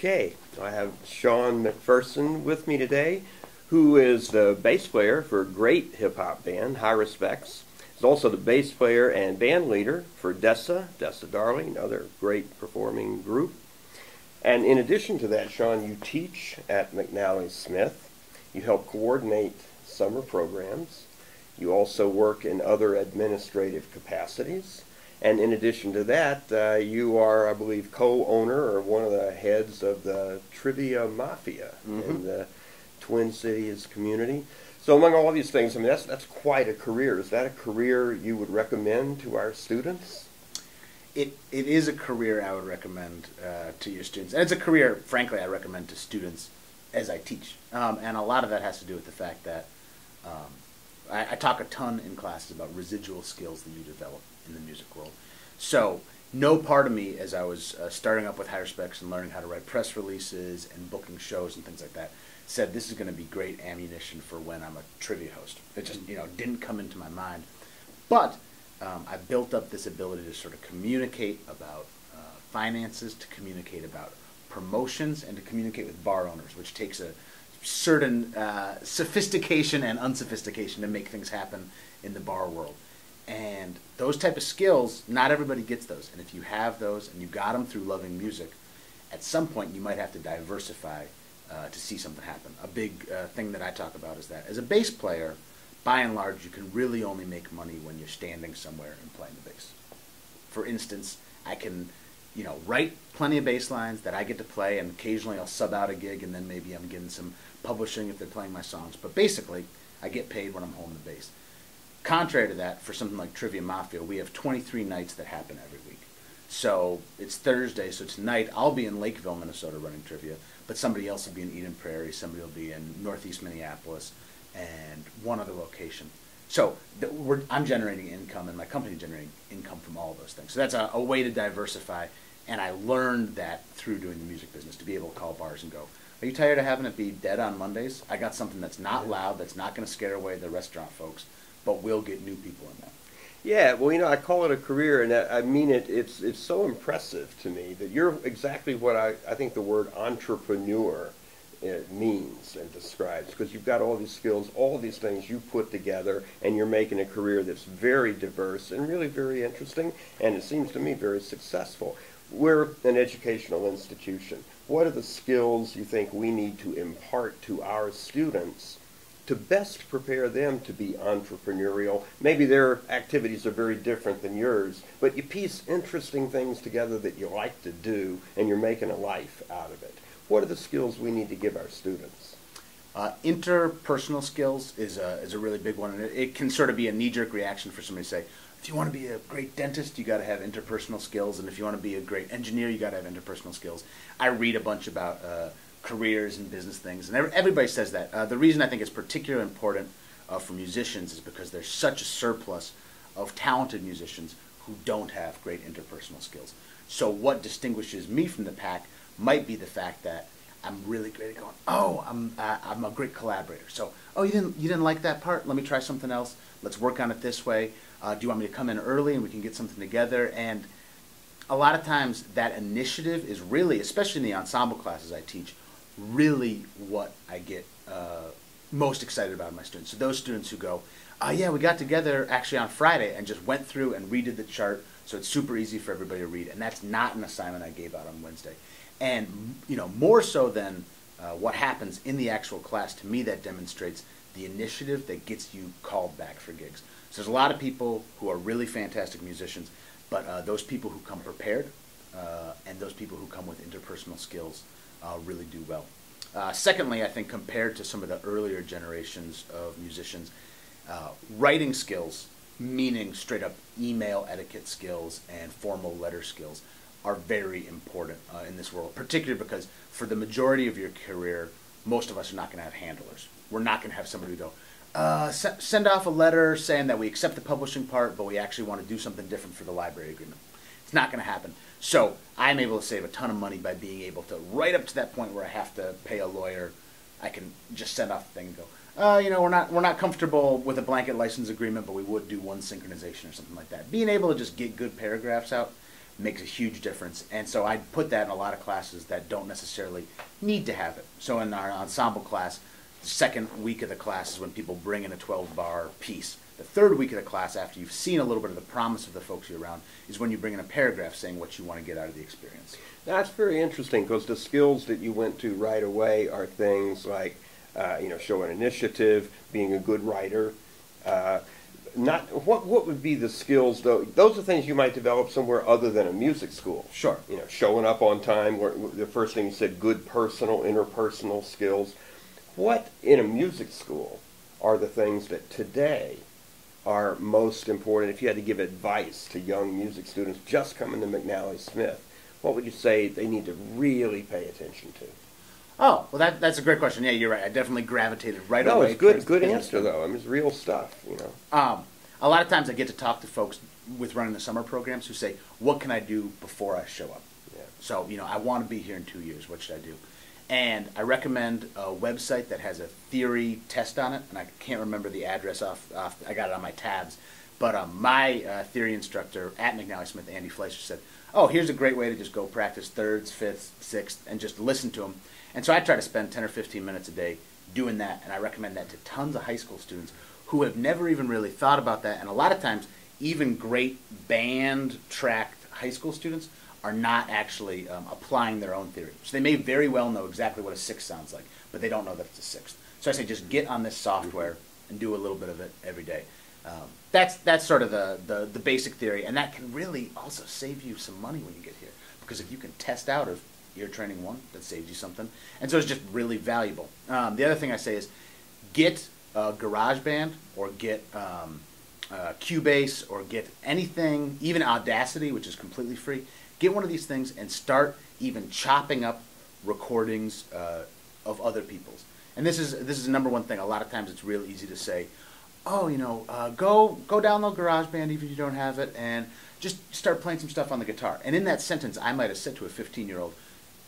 Okay, I have Sean McPherson with me today, who is the bass player for a great hip hop band, Heiruspecs. He's also the bass player and band leader for Dessa, Dessa Darling, another great performing group. And in addition to that, Sean, you teach at McNally Smith. You help coordinate summer programs. You also work in other administrative capacities. And in addition to that, uh, you are, I believe, co-owner or one of the heads of the Trivia Mafia Mm-hmm. in the Twin Cities community. So among all these things, I mean, that's, that's quite a career. Is that a career you would recommend to our students? It, it is a career I would recommend uh, to your students. And it's a career, frankly, I recommend to students as I teach. Um, and a lot of that has to do with the fact that um, I, I talk a ton in classes about residual skills that you develop in the music world. So, no part of me, as I was uh, starting up with Heiruspecs and learning how to write press releases and booking shows and things like that, said this is going to be great ammunition for when I'm a trivia host. It just, you know, didn't come into my mind. But um, I built up this ability to sort of communicate about uh, finances, to communicate about promotions, and to communicate with bar owners, which takes a certain uh, sophistication and unsophistication to make things happen in the bar world. And those type of skills, not everybody gets those. And if you have those and you got them through loving music, at some point you might have to diversify uh, to see something happen. A big uh, thing that I talk about is that as a bass player, by and large, you can really only make money when you're standing somewhere and playing the bass. For instance, I can, you know, write plenty of bass lines that I get to play, and occasionally I'll sub out a gig, and then maybe I'm getting some publishing if they're playing my songs. But basically, I get paid when I'm holding the bass. Contrary to that, for something like Trivia Mafia, we have 23 nights that happen every week. So it's Thursday, so tonight I'll be in Lakeville, Minnesota running trivia, but somebody else will be in Eden Prairie, somebody will be in Northeast Minneapolis, and one other location. So I'm generating income, and my company generating income from all those things. So that's a, a way to diversify, and I learned that through doing the music business to be able to call bars and go, "Are you tired of having it be dead on Mondays? I got something that's not loud, that's not going to scare away the restaurant folks, but will get new people in there." Yeah, well, you know, I call it a career, and I I mean it. It's it's so impressive to me that you're exactly what I, I think the word entrepreneur uh, means and describes, because you've got all these skills, all these things you put together, and you're making a career that's very diverse and really very interesting, and it seems to me very successful. We're an educational institution. What are the skills you think we need to impart to our students? to best prepare them to be entrepreneurial. Maybe their activities are very different than yours, but you piece interesting things together that you like to do and you're making a life out of it. What are the skills we need to give our students? Uh, interpersonal skills is a, is a really big one, and it, it can sort of be a knee-jerk reaction for somebody to say, if you want to be a great dentist, you got to have interpersonal skills, and if you want to be a great engineer, you got to have interpersonal skills. I read a bunch about uh, careers and business things, and everybody says that. Uh, the reason I think it's particularly important uh, for musicians is because there's such a surplus of talented musicians who don't have great interpersonal skills. So what distinguishes me from the pack might be the fact that I'm really great at going. Oh, I'm uh, I'm a great collaborator. So, oh, you didn't you didn't like that part? Let me try something else. Let's work on it this way. Uh, do you want me to come in early and we can get something together? And a lot of times that initiative is really, especially in the ensemble classes I teach, really what I get uh, most excited about in my students. So those students who go, oh yeah, we got together actually on Friday and just went through and redid the chart, so it's super easy for everybody to read. And that's not an assignment I gave out on Wednesday. And you know, more so than uh, what happens in the actual class, to me that demonstrates the initiative that gets you called back for gigs. So there's a lot of people who are really fantastic musicians, but uh, those people who come prepared uh, and those people who come with interpersonal skills uh, really do well. Uh, secondly, I think compared to some of the earlier generations of musicians, uh, writing skills, meaning straight up email etiquette skills and formal letter skills, are very important uh, in this world, particularly because for the majority of your career, most of us are not going to have handlers. We're not going to have somebody who go, uh, send off a letter saying that we accept the publishing part, but we actually want to do something different for the library agreement. It's not going to happen. So I'm able to save a ton of money by being able to, right up to that point where I have to pay a lawyer, I can just send off the thing and go, uh, you know, we're not we're not comfortable with a blanket license agreement, but we would do one synchronization or something like that. Being able to just get good paragraphs out makes a huge difference. And so I put that in a lot of classes that don't necessarily need to have it. So in our ensemble class, second week of the class is when people bring in a 12 bar piece. The third week of the class, after you've seen a little bit of the promise of the folks you're around, is when you bring in a paragraph saying what you want to get out of the experience. That's very interesting because the skills that you went to right away are things like, uh, you know, showing initiative, being a good writer. Uh, not what what would be the skills though? Those are things you might develop somewhere other than a music school. Sure. You know, showing up on time. Where, the first thing you said, good personal, interpersonal skills. What in a music school are the things that today are most important? If you had to give advice to young music students just coming to McNally Smith, what would you say they need to really pay attention to? Oh, well, that, that's a great question. Yeah, you're right. I definitely gravitated right no, away. it's good. Good answer though. I mean, it's real stuff. You know. Um, a lot of times I get to talk to folks with running the summer programs who say, "What can I do before I show up?" Yeah. So you know, I want to be here in two years. What should I do? And I recommend a website that has a theory test on it, and I can't remember the address off. off I got it on my tabs, but um, my uh, theory instructor at McNally Smith, Andy Fleischer, said, "Oh, here's a great way to just go practice thirds, fifths, sixths, and just listen to them." And so I try to spend ten or fifteen minutes a day doing that, and I recommend that to tons of high school students who have never even really thought about that. And a lot of times, even great band tracked high school students are not actually um, applying their own theory. So they may very well know exactly what a sixth sounds like, but they don't know that it's a sixth. So I say just get on this software and do a little bit of it every day. Um, that's that's sort of the, the, the basic theory, and that can really also save you some money when you get here. Because if you can test out of ear training one, that saves you something. And so it's just really valuable. Um, the other thing I say is get uh, GarageBand or get um, uh, Cubase or get anything, even Audacity, which is completely free. Get one of these things and start even chopping up recordings uh, of other people's. And this is this is the number one thing. A lot of times it's real easy to say, oh, you know, uh, go go download GarageBand even if you don't have it, and just start playing some stuff on the guitar. And in that sentence, I might have said to a 15 year old,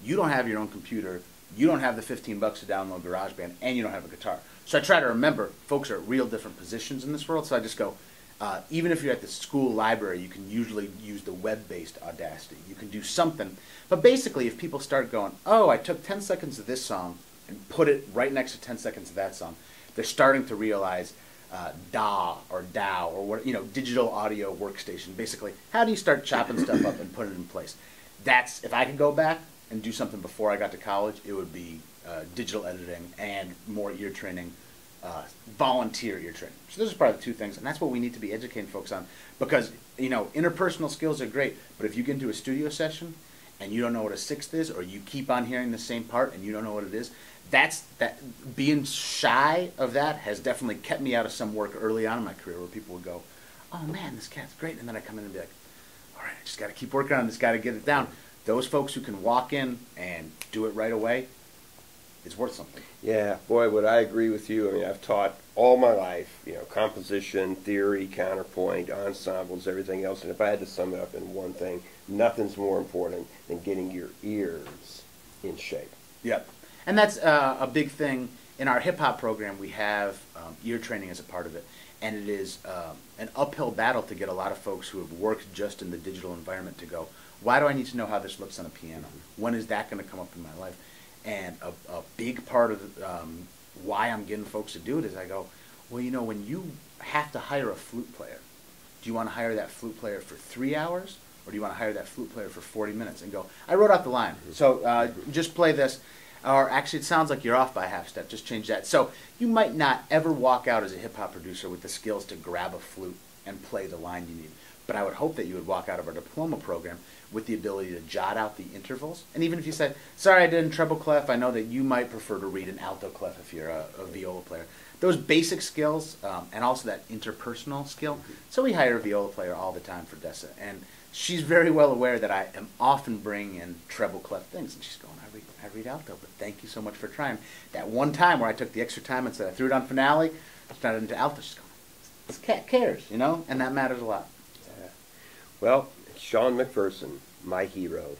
you don't have your own computer, you don't have the 15 bucks to download GarageBand, and you don't have a guitar. So I try to remember folks are at real different positions in this world. So I just go, uh, even if you're at the school library, you can usually use the web-based Audacity. You can do something. But basically, if people start going, oh, I took 10 seconds of this song and put it right next to 10 seconds of that song, they're starting to realize uh, DAW or DAW or what you know, digital audio workstation. Basically, how do you start chopping stuff up and put it in place? That's if I could go back and do something before I got to college, it would be uh, digital editing and more ear training, uh, volunteer ear training. So those are probably the two things, and that's what we need to be educating folks on. Because you know, interpersonal skills are great, but if you get into a studio session and you don't know what a sixth is, or you keep on hearing the same part and you don't know what it is, that's that. Being shy of that has definitely kept me out of some work early on in my career, where people would go, "Oh man, this cat's great," and then I come in and be like, "All right, I just got to keep working on this, got to get it down." Those folks who can walk in and do it right away, it's worth something. Yeah, boy, would I agree with you. I mean, I've taught all my life, you know, composition, theory, counterpoint, ensembles, everything else. And if I had to sum it up in one thing, nothing's more important than getting your ears in shape. Yep. And that's uh, a big thing. In our hip hop program, we have um, ear training as a part of it. And it is um, an uphill battle to get a lot of folks who have worked just in the digital environment to go, why do I need to know how this looks on a piano? When is that going to come up in my life? And a, a big part of the, um, why I'm getting folks to do it is I go, well, you know, when you have to hire a flute player, do you want to hire that flute player for three hours or do you want to hire that flute player for 40 minutes and go, I wrote out the line. So uh, just play this. Or actually, it sounds like you're off by a half step. Just change that. So you might not ever walk out as a hip hop producer with the skills to grab a flute and play the line you need. But I would hope that you would walk out of our diploma program with the ability to jot out the intervals. And even if you said, sorry, I did in treble clef, I know that you might prefer to read an alto clef if you're a, a viola player. Those basic skills um, and also that interpersonal skill. So we hire a viola player all the time for Dessa. And she's very well aware that I am often bringing in treble clef things. And she's going, I read, I read alto, but thank you so much for trying. That one time where I took the extra time and said I threw it on finale, started into alto, she's going, this cat cares, you know? And that matters a lot. Well, Sean McPherson, my hero.